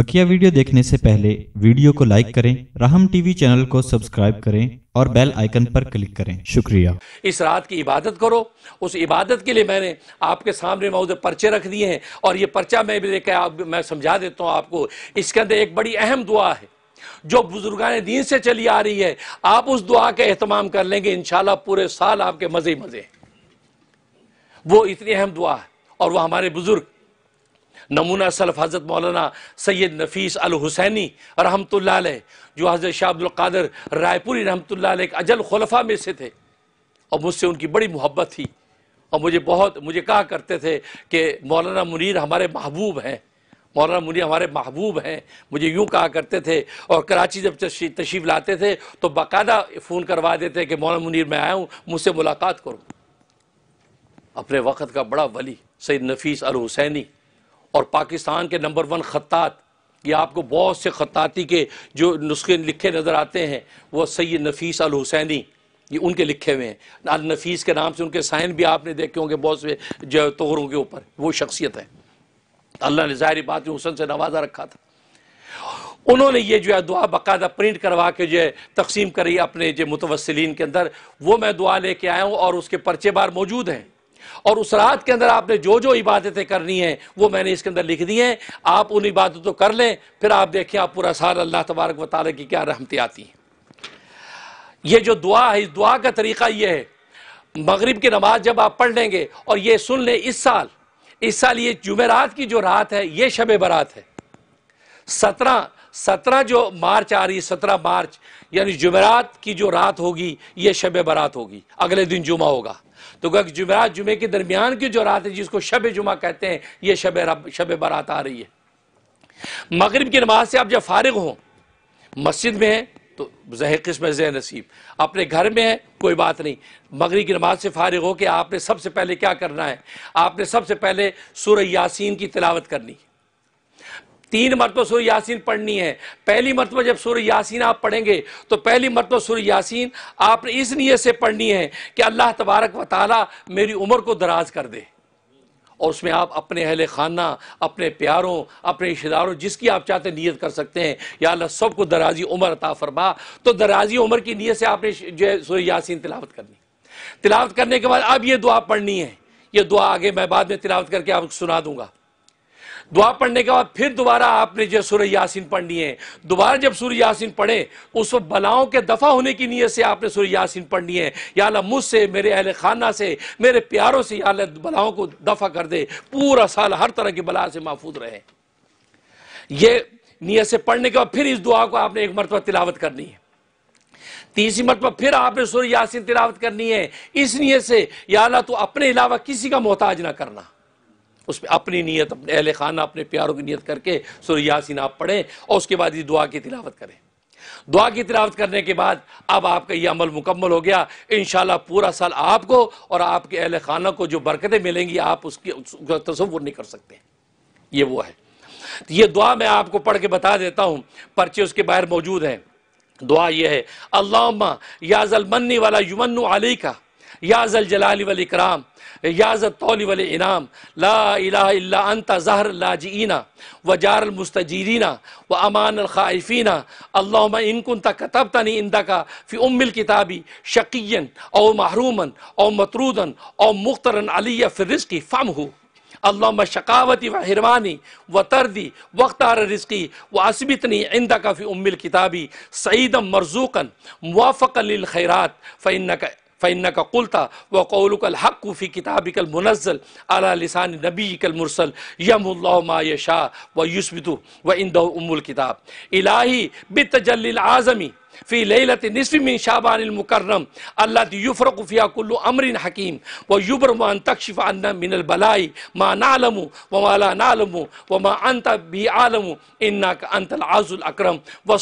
बकिया video देखने से पहले वीडियो को लाइक करें, राहम टीवी चैनल को सब्सक्राइब करें और बेल आइकन पर क्लिक करें। शुक्रिया। इस रात की इबादत करो। उस इबादत के लिए मैंने आपके सामने मौजूद पर्चे रख दिए हैं और ये पर्चा मैं भी लेकर आप, मैं समझा देता हूँ आपको। इसके अंदर एक बड़ी अहम दुआ है, जो बुजुर्गान दीन से चली आ रही है। आप उस दुआ का अहतमाम कर लेंगे इनशाला पूरे साल आपके मज़े मज़े वो इतनी अहम दुआ है और वह हमारे बुज़ुर्ग नमूना सलफ हज़रत मौलाना सैयद नफीस अल हुसैनी रहमत जो हज़रत शाह अब्दुल कादर रायपुरी रहमत अजल खलफा में से थे, और मुझसे उनकी बड़ी मोहब्बत थी, और मुझे बहुत, मुझे कहा करते थे कि मौलाना मुनीर हमारे महबूब हैं, मौलाना मुनीर हमारे महबूब हैं, मुझे यूँ कहा करते थे, और कराची जब तशरीफ़ लाते थे तो बाकायदा फ़ोन करवा देते कि मौलाना मुनीर मैं आया हूँ, मुझसे मुलाकात करो। अपने वक़्त का बड़ा वली सैद नफीस अल हुसैनी और पाकिस्तान के नंबर वन ख़त्तात, ये आपको बहुत से ख़त्ताती के जो नुस्खे लिखे नज़र आते हैं, वो सैद नफीस अल हुसैनी, ये उनके लिखे हुए हैं। अल नफीस के नाम से उनके साइन भी आपने देखे होंगे बहुत से जो तोहरों के ऊपर, वो शख्सियत है। अल्लाह ने ज़ाहिर बात हुसन से नवाजा रखा था। उन्होंने ये जो है दुआ बाकायदा प्रिंट करवा के जो है तकसीम करी अपने जो मुतवसलिन के अंदर। वो मैं दुआ लेके आया हूँ और उसके पर्चे बार मौजूद हैं। और उस रात के अंदर आपने जो जो इबादतें करनी है, वो मैंने इसके अंदर लिख दी हैं। आप उन इबादतों कर लें, फिर आप देखें आप पूरा साल अल्लाह तबारक वाली की क्या रहमतें आती हैं। ये जो दुआ है, इस दुआ का तरीका ये है, मगरिब की नमाज़ जब आप पढ़ लेंगे और ये सुन लें इस साल इस साल ये जुमेरात की जो रात है, ये शब बारात है। सत्रह सत्रह जो मार्च आ रही है, सत्रह मार्च, यानी जुमेरात की जो रात होगी, ये शब बारात होगी। अगले दिन जुमा होगा। तो गग जुमेरात जुमे के दरमियान की जो रात है जिसको शब जुमा कहते हैं, ये शब शब बारात आ रही है। मगरब की नमाज़ से आप जब फारिग हों, मस्जिद में हैं तो जह किस्म जह नसीब। अपने घर में है, कोई बात नहीं। मगरी की नमाज़ से फारिग हो के आपने सबसे पहले क्या करना है? आपने सबसे पहले सुर यासीन की तिलावत करनी। है तीन मरतबा सुर यासीन पढ़नी है। पहली मरतबा जब सुर यासीन आप पढ़ेंगे तो पहली मरतबा सुर यासीन आपने इस नीयत से पढ़नी है कि अल्लाह तबारक व ताली मेरी उम्र को दराज कर दे। और उसमें आप अपने अहल खाना, अपने प्यारों, अपने रिश्तेदारों, जिसकी आप चाहते नीयत कर सकते हैं, या अल्लाह सबको दराजी उम्र अता फरमा। तो दराजी उम्र की नीयत से आपने जो है सुर यासीन तिलावत करनी। तिलावत करने के बाद अब ये दुआ पढ़नी है। ये दुआ आगे मैं बाद में तिलावत करके आपको सुना दूँगा। दुआ पढ़ने के बाद फिर दोबारा आपने जो सूर्य यासीन पढ़नी है, दोबारा जब सूर्य यासीन पढ़े, उस वक्त बलाओं के दफ़ा होने की नीयत से आपने सूर्य यासीन पढ़नी है। या अल्लाह मुझसे, मेरे अहल खाना से, मेरे प्यारों से, या बलाओं को दफ़ा कर दे। पूरा साल हर तरह की बला से महफूज रहे। ये नीयत से पढ़ने के बाद फिर इस दुआ को आपने एक मरतबा तिलावत करनी है। तीसरी मरतबा फिर आपने सूर्य यासीन तिलावत करनी है। इस नीयत से, या अल्लाह तो अपने अलावा किसी का मोहताज ना करना। उसमें अपनी नीयत, अपने अहल खाना, अपने प्यारों की नीयत करके सुर यासीन आप पढ़ें और उसके बाद ये दुआ की तिलावत करें। दुआ की तिलावत करने के बाद अब आपका यह अमल मुकम्मल हो गया। इन पूरा साल आपको और आपके अहल खाना को जो बरकतें मिलेंगी, आप उसकी तस्वुर नहीं कर सकते। ये वो है। तो ये दुआ मैं आपको पढ़ के बता देता हूँ। पर्चे उसके बाहर मौजूद हैं। दुआ यह है अल्लाह याजल मन्नी वाला युमन अली का याजल जलाली वल इकराम याजत तौली वल इनाम, ला इला अंता ज़हर लाजीना व जार मुस्तजीरीना व अमान ख़ाइफ़ीना। अल्लाह इनकुन तकतब तनी इंदा का फ़ी उम्मिल किताबी शकीन और महरूमन और मतरूदन और मुख्तरन अलिया फ़िरज़की फ़म हो अल्लाह शकावती व हिरमानी व तर्दी वख्तार रिस्की व असबितनी इंदा का फ़ी उम्मिल किताबी सईदम मरजूकन मुआफ़ल खैरात। फ़ैन का कुलता व कौलकल हक़ किताबिकल मुनज़ल अला लिसान नबी कल मुरसल यमा शाह व युसबितु व इंद उमुल किताब इलाही बितजल आज़मी फ़ी लत नसफ़ी मिन शाबान मुकर्रम अल्लाह युफ़रक़िया कुल्लु अमरिन हकीम व युबरमान तकशिफ़ अन्ना मिनल बलाई मा नालमु व माला नालमु व मा अंत भी आलमु इन्ना का अंतल आजुल अकरम व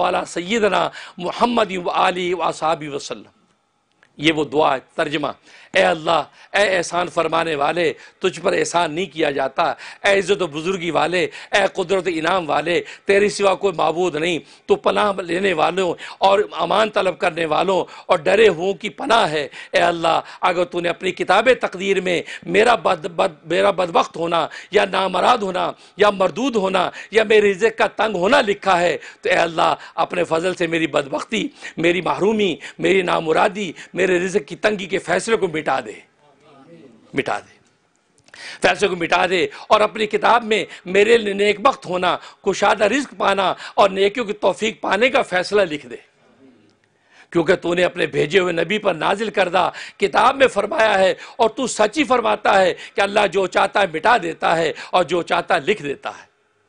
अला सय्यदना मुहम्मद व आली व असहाबी वसल्लम ये वो दुआ तर्जमा। ए अल्लाह, ए एहसान फरमाने वाले, तुझ पर एहसान नहीं किया जाता। ए इज़्ज़त बुज़ुर्गी वाले, ए कुदरत इनाम वाले, तेरे सिवा कोई मबूद नहीं। तो पनाह लेने वालों और अमान तलब करने वालों और डरे हुओं की पनाह है। ए अल्लाह, अगर तूने अपनी किताब तकदीर में मेरा बद बद, मेरा बदबख्त होना, या नामराद होना, या मरदूद होना, या मेरे रिजक का तंग होना लिखा है तो ए अल्लाह, अपने फजल से मेरी बदबख्ती मेरी महरूमी, मेरी नामुरादी, मेरे रिजक की तंगी के फैसले को मिटा दे। मिटा दे। फैसले को मिटा दे और अपनी किताब में मेरे लिए नेक वक्त होना, कुशादा रिस्क पाना और नेकियों की तोफीक पाने का फैसला लिख दे। क्योंकि तूने अपने भेजे हुए नबी पर नाजिल करदा, किताब में फरमाया है और तू सच्ची फरमाता है कि अल्लाह जो चाहता है मिटा देता है और जो चाहता है लिख देता है।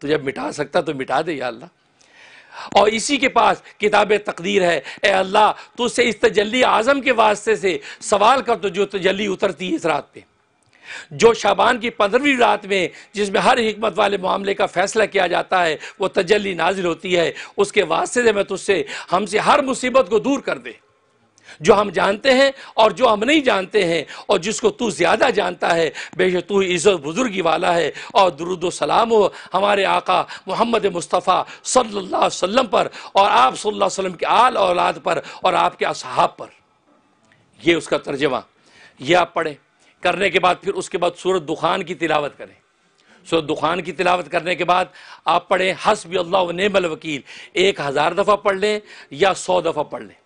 तो जब मिटा सकता तो मिटा दे या अल्लाह। और इसी के पास किताब तकदीर है। ए अल्लाह, तुझसे इस तजली आज़म के वास्ते से सवाल कर तो जो तजली उतरती है इस रात पे। जो शाबान की पंद्रहवीं रात में जिसमें हर हमत वाले मामले का फैसला किया जाता है वह तजली नाजिल होती है। उसके वास्ते से मैं तुझसे, हमसे हर मुसीबत को दूर कर दे। जो हम जानते हैं और जो हम नहीं जानते हैं और जिसको तू ज़्यादा जानता है, बेशक तू इज़्ज़त बुजुर्गी वाला है और दरुद सलाम हो। हमारे आका मोहम्मद मुस्तफ़ा अलैहि वसल्लम पर और आप अलैहि वसल्लम के आल औलाद पर और आपके असहाब पर। ये उसका तर्जमा। यह आप पढ़ें। करने के बाद फिर उसके बाद सूरत दुखान की तिलावत करें। सूरत दुखान की तिलावत करने के बाद आप पढ़ें, हसब अल्लाह नेमल वकील। एक हज़ार दफ़ा पढ़ लें या सौ दफ़ा पढ़ लें।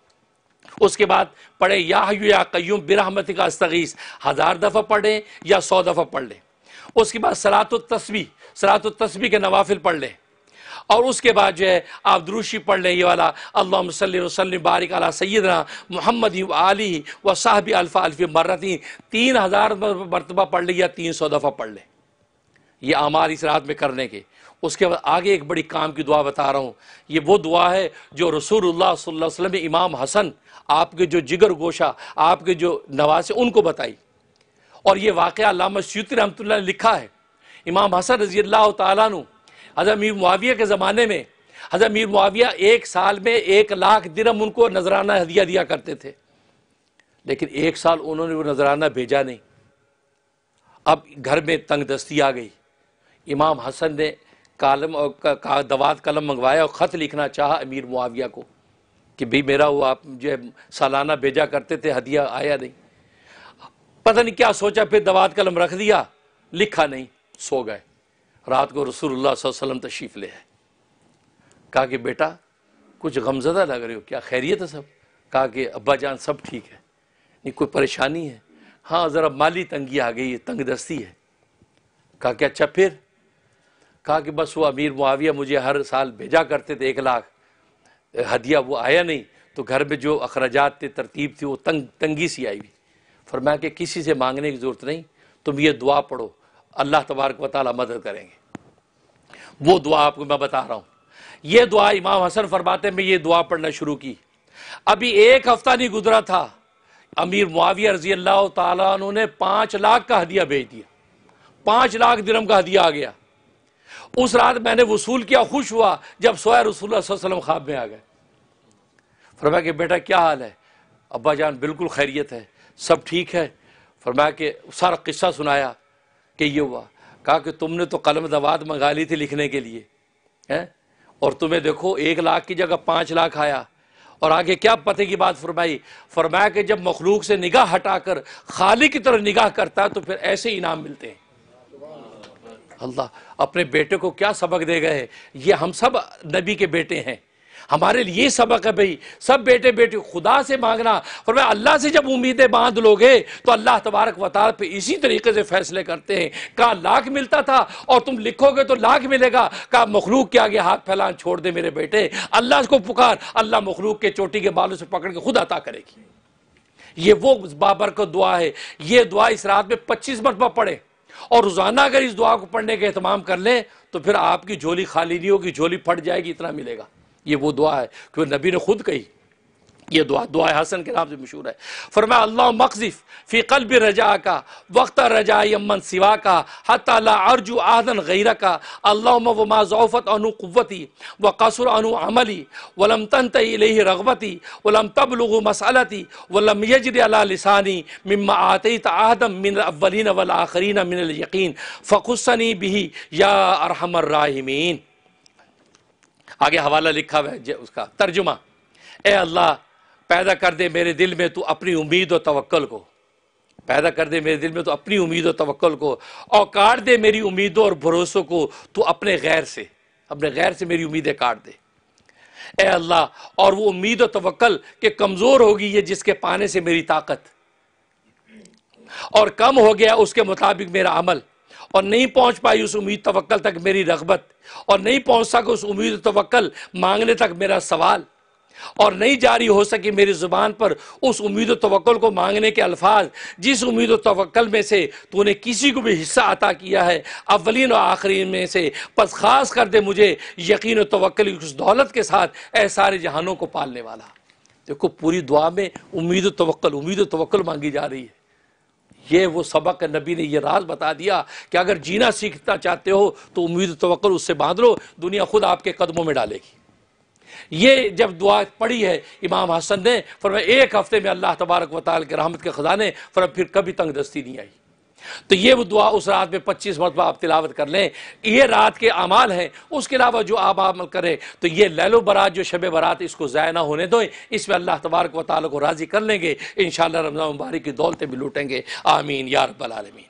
उसके बाद पढ़े या कयूम बिरहमत का अस्तगीस। हज़ार दफ़ा पढ़ें या सौ दफ़ा पढ़ लें। उसके बाद सलात तस्वी सलात तस्वी के नवाफिल पढ़ लें। और उसके बाद जो है, आप द्रुशी पढ़ लें, ये वाला अल्लाह वसल्लम बारिक अला सैदना मोहम्मद आली व साहबी अल्फ़ा अल्फ़ी मर्रती तीन हज़ार मरतबा पढ़ लें या तीन सौ दफ़ा पढ़ लें। ये अमाल इस रात में करने के। उसके बाद आगे एक बड़ी काम की दुआ बता रहा हूँ। ये वो दुआ है जो रसूलुल्लाह सल्लल्लाहु अलैहि वसल्लम, इमाम हसन, आपके जो जिगर गोशा, आपके जो नवाज़ उनको बताई। और ये वाक़ अलामा सयूती रहमत ने लिखा है। इमाम हसन रज़ी अल्लाह तु हज़रत मीर मुआविया के ज़माने में, हज़रत मीर मुआविया एक साल में एक लाख दिरम उनको नजराना हदिया दिया करते थे। लेकिन एक साल उन्होंने वो नजराना भेजा नहीं। अब घर में तंग दस्ती आ गई। इमाम हसन ने कालम और का, का दवात कलम मंगवाया और ख़त लिखना चाहा अमीर मुआविया को कि भाई मेरा वो आप जो सालाना भेजा करते थे हदिया आया नहीं। पता नहीं क्या सोचा फिर दवात कलम रख दिया लिखा नहीं सो गए। रात को रसूलुल्लाह वसल्लम तशरीफ़ ले है कहा कि बेटा कुछ गमजदा लग रहे हो क्या खैरियत है सब? कहा कि अब्बा जान सब ठीक है। नहीं कोई परेशानी है? हाँ ज़रा माली तंगी आ गई है तंग दस्ती है। कहा कि अच्छा फिर? कहा कि बस वो अमीर मुआविया मुझे हर साल भेजा करते थे एक लाख। हदिया वो आया नहीं तो घर में जो अखराज थे, तरतीब थी, वो तंग, तंगी सी आई हुई। फरमाया कि किसी से मांगने की ज़रूरत नहीं, तुम ये दुआ पढ़ो, अल्लाह तबारक वाली मदद करेंगे। वो दुआ आपको मैं बता रहा हूँ। ये दुआ इमाम हसन फरमाते में ये दुआ पढ़ना शुरू की। अभी एक हफ़्ता नहीं गुजरा था, अमीर मुआविया रज़ी अल्लाह तु ने पाँच लाख का हदिया भेज दिया। पाँच लाख दिरम का हदिया आ गया। उस रात मैंने वसूल किया, खुश हुआ, जब सोया रसूल ख्वाब में आ गए। फरमाया कि बेटा, क्या हाल है? अब्बा जान, बिल्कुल खैरियत है, सब ठीक है। फरमाया कि सारा किस्सा सुनाया कि ये हुआ। कहा कि तुमने तो कलम दवात मंगा ली थी लिखने के लिए, हैं? और तुम्हें देखो, एक लाख की जगह पाँच लाख आया। और आगे क्या पते की बात फरमाई? फरमाया कि जब मखलूक से निगाह हटाकर, खाली की तरह निगाह करता है तो फिर ऐसे इनाम मिलते हैं। अल्लाह, अपने बेटे को क्या सबक दे गए ये हम सब नबी के बेटे हैं। हमारे लिए सबक है भाई, सब बेटे बेटे, खुदा से मांगना। और मैं अल्लाह से जब उम्मीदें बाँध लोगे तो अल्लाह तबारक वताल पे इसी तरीके से फैसले करते हैं। कहा, लाख मिलता था, और तुम लिखोगे तो लाख मिलेगा। कहा, मखलूक के आगे हाथ फैलान छोड़ दे मेरे बेटे। अल्लाह को पुकार, अल्लाह मखलूक के चोटी के बालों से पकड़ के खुद अता करेगी। ये वो बाबर को दुआ है। ये दुआ इस रात में पच्चीस मरतबा पढ़े। और रोज़ाना अगर इस दुआ को पढ़ने का अहतमाम कर लें तो फिर आपकी झोली खाली नहीं होगी, झोली फट जाएगी, इतना मिलेगा। ये वो दुआ है क्योंकि नबी ने खुद कही। ये दुआ दुआ हसन के नाम से मशहूर है। फरमाया, अल्लाह मकजिफ फ़ी कल्ब रजा का वक्त रजा यमन सिवा का हतला अर्जु आदन गैर का अल्लाह व मा ज़ौफ़त अनु क़ुव्वती, व कसर अनु अमली वलम तन तही रगबती वलम तबलुग मसलती वलम यजर अला लिसानी, मिम्मा आती आदम मिन अव्वलिन वल आखरीन मिन यकीन फ़ुसनी बिही या अरहमर राहिमीन। आगे हवाला लिखा हुआ है उसका, तर्जुमा, ए अल्लाह पैदा कर दे मेरे दिल में तू अपनी उम्मीद और तवक्ल को। पैदा कर दे मेरे दिल में तो अपनी उम्मीद और तवक्ल को। और काट दे मेरी उम्मीदों और भरोसों को तू अपने गैर से, अपने गैर से मेरी उम्मीदें काट दे। ए अल्लाह, और वो उम्मीद और तवक्ल के कमज़ोर होगी ये जिसके पाने से मेरी ताकत। और कम हो गया उसके मुताबिक मेरा अमल। और नहीं पहुँच पाई उस उम्मीद तवक्ल तक मेरी रगबत। और नहीं पहुँच सका उस उम्मीद तवक्ल मांगने तक मेरा सवाल। और नहीं जारी हो सकी मेरी ज़ुबान पर उस उम्मीद तवक्ल को मांगने के अल्फाज। जिस उम्मीद तवक्ल में से तूने किसी को भी हिस्सा अता किया है अवलिन और आखिरी में से, बस खास कर दे मुझे यकीन तवक्ल उस दौलत के साथ ऐ सारे जहानों को पालने वाला। देखो, पूरी दुआ में उम्मीद तवक्ल उम्मीद तवक्ल मांगी जा रही है। ये वो सबक नबी ने ये राज बता दिया कि अगर जीना सीखना चाहते हो तो उम्मीद तवक्ल उससे बाँध लो, दुनिया खुद आपके कदमों में डालेगी। ये जब दुआ पढ़ी है इमाम हसन ने फिर एक हफ़्ते में अल्लाह तबारक वाल के रहमत के ख़जाने फिर फिर कभी तंग दस्ती नहीं आई। तो ये वो दुआ उस रात में पच्चीस मरतबा आप तिलावत कर लें। ये रात के अमाल हैं, उसके अलावा जो आप अमल करें तो ये लैलो बरात जो शब बरात, इसको ज़ाय ना होने दो। इसमें अल्लाह तबारक वाल को राज़ी कर लेंगे। इन रमज़ान मुबारक की दौलतें भी लूटेंगे। आमीन यार रबालमीन